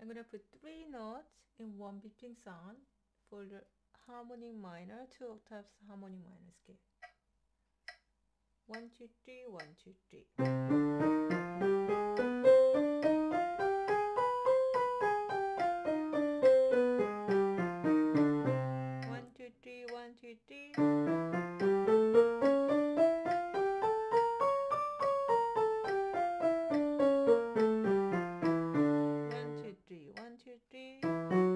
I'm going to put three notes in one beeping sound for the harmonic minor, two octaves harmonic minor scale. One, two, three, one, two, three. One, two, three, one, two, three. day.